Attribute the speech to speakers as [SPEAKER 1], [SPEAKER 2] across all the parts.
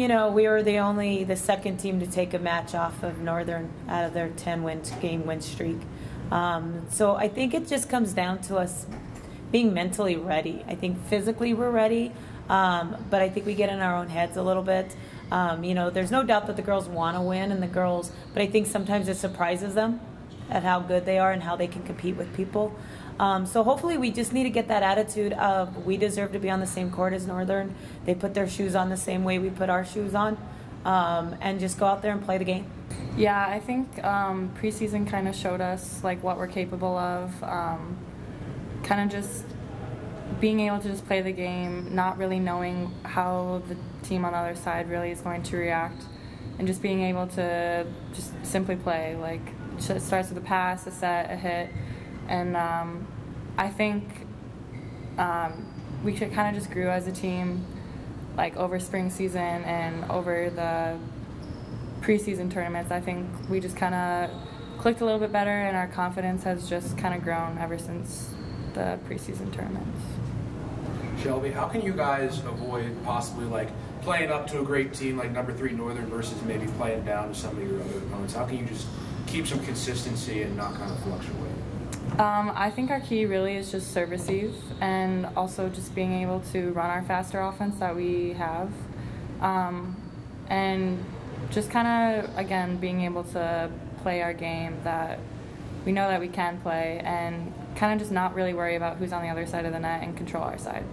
[SPEAKER 1] you know, we were the only, the second team to take a match off of Northern out of their 10 win game win streak. Um, so I think it just comes down to us being mentally ready. I think physically we're ready, um, but I think we get in our own heads a little bit. Um, you know, there's no doubt that the girls want to win, and the girls, but I think sometimes it surprises them at how good they are and how they can compete with people. Um, so hopefully, we just need to get that attitude of we deserve to be on the same court as Northern. They put their shoes on the same way we put our shoes on, um, and just go out there and play the game.
[SPEAKER 2] Yeah, I think um, preseason kind of showed us like what we're capable of. Um, kind of just being able to just play the game, not really knowing how the team on the other side really is going to react, and just being able to just simply play. Like it starts with a pass, a set, a hit and um, I think um, we kind of just grew as a team, like over spring season and over the preseason tournaments. I think we just kind of clicked a little bit better, and our confidence has just kind of grown ever since the preseason tournaments.
[SPEAKER 3] Shelby, how can you guys avoid possibly like playing up to a great team like number three Northern versus maybe playing down to some of your other opponents? How can you just keep some consistency and not kind of fluctuate?
[SPEAKER 2] Um, I think our key really is just serve receive and also just being able to run our faster offense that we have. Um, and just kind of, again, being able to play our game that we know that we can play and kind of just not really worry about who's on the other side of the net and control our side.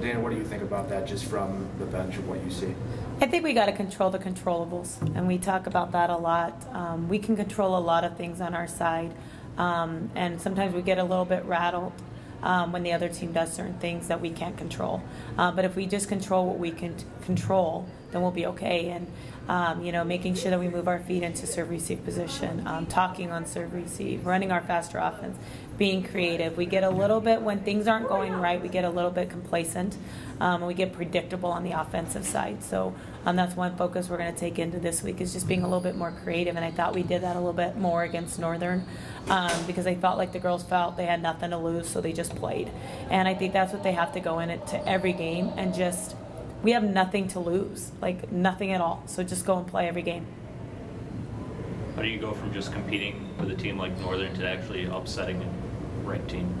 [SPEAKER 3] Dan, what do you think about that just from the bench of what you see?
[SPEAKER 1] I think we got to control the controllables, and we talk about that a lot. Um, we can control a lot of things on our side, um, and sometimes we get a little bit rattled um, when the other team does certain things that we can't control. Uh, but if we just control what we can control, then we'll be okay. And um, you know, making sure that we move our feet into serve receive position, um, talking on serve receive, running our faster offense, being creative. We get a little bit when things aren't going right. We get a little bit complacent. Um, and we get predictable on the offensive side. So um, that's one focus we're going to take into this week is just being a little bit more creative. And I thought we did that a little bit more against Northern um, because I felt like the girls felt they had nothing to lose, so they just played. And I think that's what they have to go in it to every game and just we have nothing to lose, like nothing at all. So just go and play every game.
[SPEAKER 4] How do you go from just competing with a team like Northern to actually upsetting a ranked team?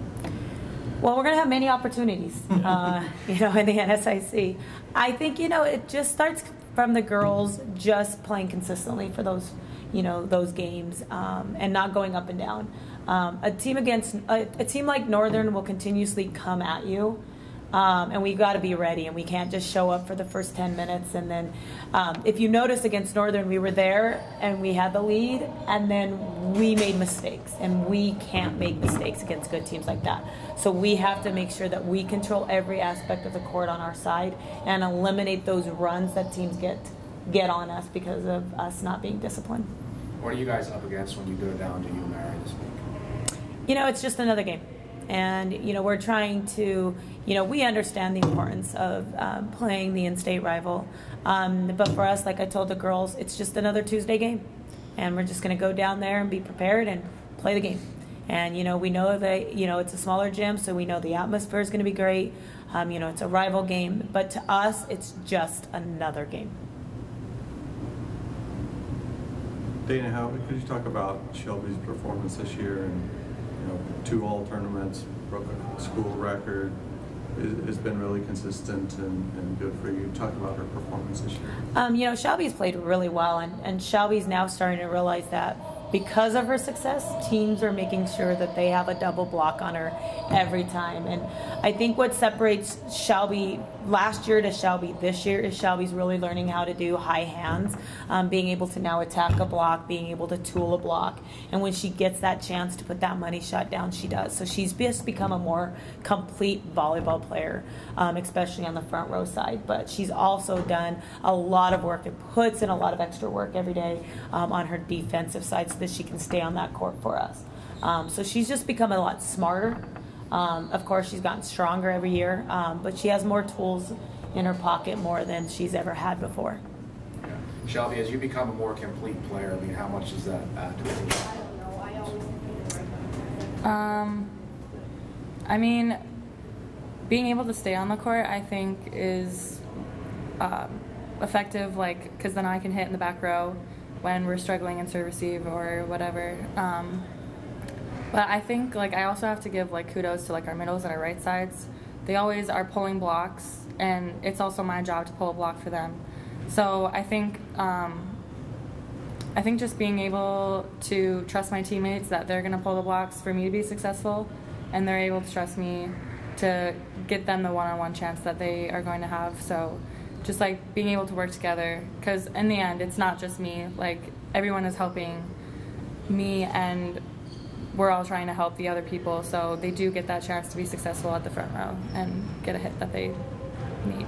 [SPEAKER 1] Well, we're going to have many opportunities, uh, you know, in the NSIC. I think you know it just starts from the girls just playing consistently for those, you know, those games um, and not going up and down. Um, a team against a, a team like Northern will continuously come at you um, and we've got to be ready, and we can't just show up for the first 10 minutes. And then, um, if you notice against Northern, we were there and we had the lead, and then we made mistakes. And we can't make mistakes against good teams like that. So we have to make sure that we control every aspect of the court on our side and eliminate those runs that teams get get on us because of us not being disciplined.
[SPEAKER 3] What are you guys up against when you go down to UMary this week?
[SPEAKER 1] You know, it's just another game and you know we're trying to you know we understand the importance of um, playing the in-state rival. Um, but for us like i told the girls it's just another tuesday game. And we're just going to go down there and be prepared and play the game. And you know we know that you know it's a smaller gym so we know the atmosphere is going to be great. Um, you know it's a rival game. But to us it's just another game.
[SPEAKER 5] Dana how could you talk about shelby's performance this year and know, two all tournaments, broke a school record, has been really consistent and, and, good for you. Talk about her performance this year.
[SPEAKER 1] Um, you know, Shelby's played really well, and, and Shelby's now starting to realize that because of her success, teams are making sure that they have a double block on her every time. And I think what separates Shelby last year to Shelby this year is Shelby's really learning how to do high hands, um, being able to now attack a block, being able to tool a block. And when she gets that chance to put that money shot down, she does. So she's just become a more complete volleyball player, um, especially on the front row side. But she's also done a lot of work and puts in a lot of extra work every day um, on her defensive side so that she can stay on that court for us. Um, so she's just become a lot smarter. Um, of course, she's gotten stronger every year, um, but she has more tools in her pocket more than she's ever had before.
[SPEAKER 3] Yeah. Shelby, as you become a more complete player, I mean, how much does that add to it?
[SPEAKER 2] Um, I mean, being able to stay on the court, I think, is um, effective, like because then I can hit in the back row when we're struggling in serve receive or whatever. Um, but I think like I also have to give like kudos to like our middles and our right sides. They always are pulling blocks, and it's also my job to pull a block for them. So I think um, I think just being able to trust my teammates that they're gonna pull the blocks for me to be successful, and they're able to trust me to get them the one-on-one chance that they are going to have. So just like being able to work together, because in the end, it's not just me. Like everyone is helping me and we're all trying to help the other people so they do get that chance to be successful at the front row and get a hit that they need.